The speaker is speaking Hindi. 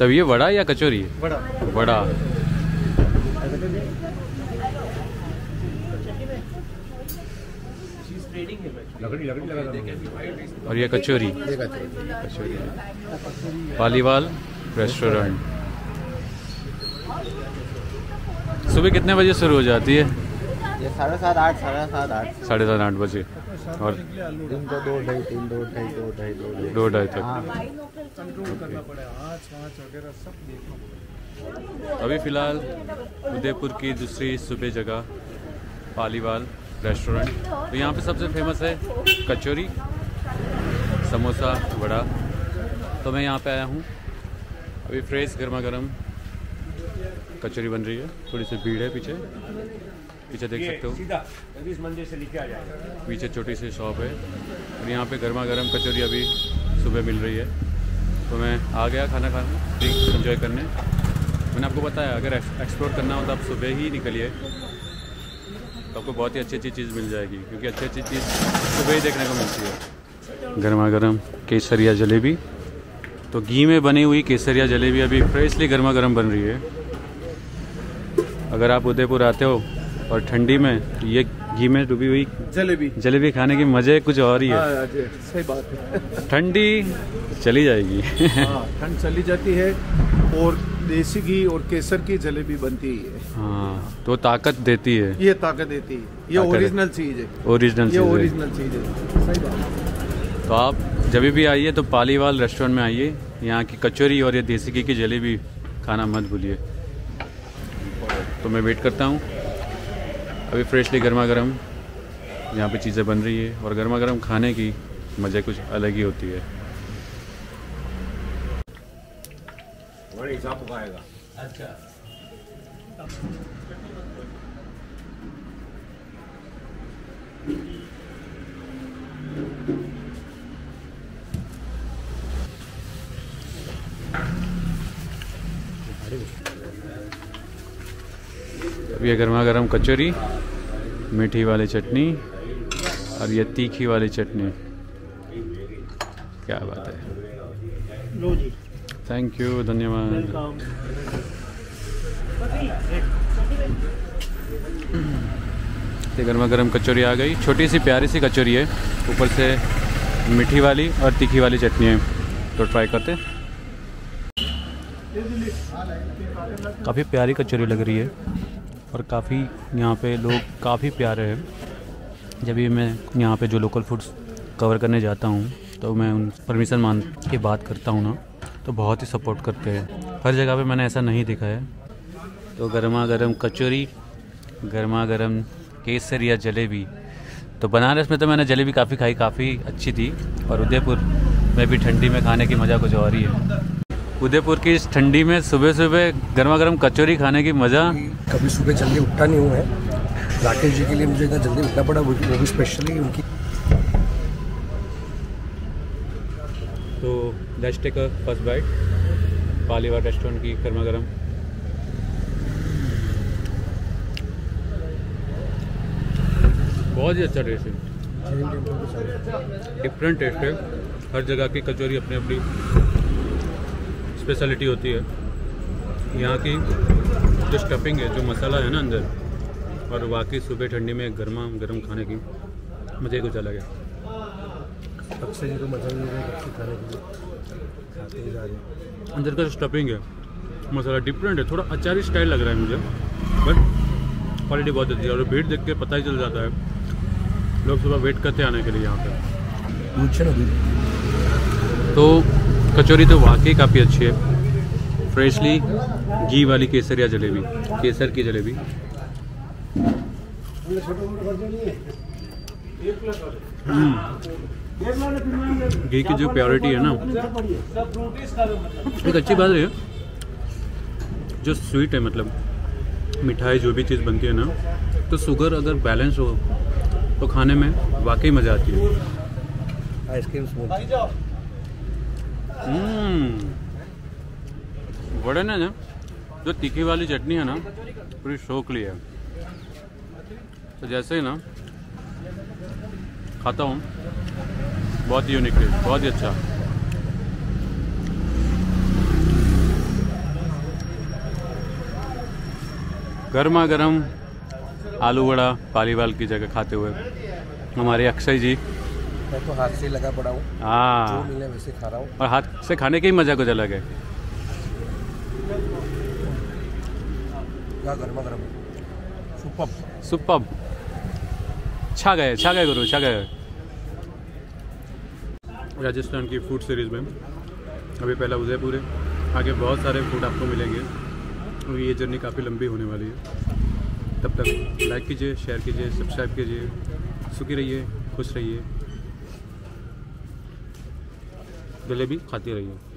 तब ये वड़ा या कचौरी? बड़ा वड़ा। लगा और ये कचौरी। कचौरी। पालीवाल रेस्टोरेंट। सुबह कितने बजे शुरू हो जाती है? ये साढ़े सात आठ साढ़े सात आठ। साढ़े सात आठ बजे। और दिन को दो ढाई तीन दो ढाई दो ढाई दो ढाई। दो ढाई तक। हाँ। कंट्रोल करना पड़ेगा वगैरह सब देखना अभी फ़िलहाल उदयपुर की दूसरी सुबह जगह पालीवाल रेस्टोरेंट। तो यहाँ पे सबसे फ़ेमस है कचौरी समोसा वड़ा। तो मैं यहाँ पे आया हूँ। अभी फ्रेश गर्मा गर्म कचौरी बन रही है। थोड़ी सी भीड़ है पीछे। पीछे देख सकते हो। सीधा मंदिर से लिखे आ जाएगा। पीछे छोटी सी शॉप है और यहाँ पे गर्मा गर्म कचौरी अभी सुबह मिल रही है। तो मैं आ गया खाना खाने इंजॉय करने। मैंने आपको बताया अगर एक्सप्लोर करना हो तो आप सुबह ही निकलिए। तो आपको बहुत ही अच्छी अच्छी चीज़ मिल जाएगी क्योंकि अच्छी अच्छी चीज़ सुबह ही देखने को मिलती है। गर्मा गर्म केसरिया जलेबी। तो घी में बनी हुई केसरिया जलेबी अभी फ्रेशली गर्मा गर्म बन रही है। अगर आप उदयपुर आते हो और ठंडी में ये घी में डूबी हुई जलेबी। जलेबी खाने की मज़े कुछ और ही है। हाँ सही बात है। ठंडी चली जाएगी। हाँ ठंड चली जाती है और देसी घी और केसर की जलेबी बनती है हाँ। तो ताकत देती है। ये ताकत देती है। ये ओरिजिनल चीज़ है। ओरिजिनल ये चीज़ है। ओरिजिनल चीज़ है। सही बात तो आप जब भी आइए तो पालीवाल रेस्टोरेंट में आइए। यहाँ की कचौरी और ये देसी घी की जलेबी खाना मत भूलिए। तो मैं वेट करता हूँ। अभी फ्रेशली गर्मा गर्म यहाँ पे चीज़ें बन रही है और गर्मा गर्म खाने की मज़े कुछ अलग ही होती है। आएगा अब ये गर्मा गर्म कचौरी मीठी वाली चटनी और ये तीखी वाली चटनी। क्या बात है। लो जी। थैंक यू धन्यवाद। ये गर्मा गर्म कचौरी आ गई। छोटी सी प्यारी सी कचौरी है। ऊपर से मीठी वाली और तीखी वाली चटनी है। तो ट्राई करते। काफ़ी प्यारी कचौरी लग रही है। और काफ़ी यहाँ पे लोग काफ़ी प्यारे हैं। जब भी मैं यहाँ पे जो लोकल फूड्स कवर करने जाता हूँ तो मैं उन परमिशन मान के बात करता हूँ ना तो बहुत ही सपोर्ट करते हैं। हर जगह पे मैंने ऐसा नहीं देखा है। तो गर्मा गर्म कचौरी गर्मा गर्म केसर या जलेबी तो बनारस में तो मैंने जलेबी काफ़ी खाई, काफ़ी अच्छी थी। और उदयपुर में भी ठंडी में खाने की मज़ा कुछ और ही है। उदयपुर की इस ठंडी में सुबह सुबह गर्मा गर्म कचौरी खाने की मज़ा? कभी सुबह जल्दी उठता नहीं हुआ है राकेश जी के लिए मुझे इतना जल्दी उठना पड़ा वो भी स्पेशली उनकी तो let's take a first bite Paliwal restaurant की गर्मा गर्म बहुत ही अच्छा टेस्ट है। डिफरेंट टेस्ट है। हर जगह की कचौरी अपनी अपनी स्पेशलिटी होती है। यहाँ की जो स्टफिंग है जो मसाला है ना अंदर और वाकई सुबह ठंडी में गर्मा गर्म खाने की मज़े कुछ अलग है। तब से ये तो मज़ा है खाने के लिए। खाते ही जा रहे हैं। अंदर का जो स्टफिंग है मसाला डिफरेंट है थोड़ा अचारी स्टाइल लग रहा है मुझे बट क्वालिटी बहुत अच्छी है और भीड़ देख के पता ही चल जाता है। लोग सुबह वेट करते आने के लिए यहाँ पे। पूछे ना तो कचौरी तो वाकई काफ़ी अच्छी है। फ्रेशली घी वाली केसर या जलेबी केसर की जलेबी। हम्म। घी की जो प्योरिटी है ना एक अच्छी बात है। जो स्वीट है मतलब मिठाई जो भी चीज़ बनती है ना तो शुगर अगर बैलेंस हो तो खाने में वाकई मज़ा आती है। आइसक्रीम बड़े ना जो तीखी वाली चटनी है ना पूरी शौक ली है। तो जैसे ही ना खाता हूँ बहुत ही यूनिक टेस्ट बहुत ही अच्छा। गर्मा गर्म आलू वड़ा पालीवाल की जगह खाते हुए हमारे अक्षय जी। मैं तो हाथ से लगा पड़ा हूँ। हाँ। वैसे खा रहा हूँ। और हाथ से खाने के ही मज़ा कुछ अलग है। छा गए छा गए गुरु, छा गए। राजस्थान की फ़ूड सीरीज़ में। अभी पहला उदयपुर है। आगे बहुत सारे फ़ूड आपको मिलेंगे। और ये जर्नी काफ़ी लंबी होने वाली है। तब तक लाइक कीजिए शेयर कीजिए सब्सक्राइब कीजिए। सुखी रहिए, खुश रहिए। जलेबी खाती रहिए।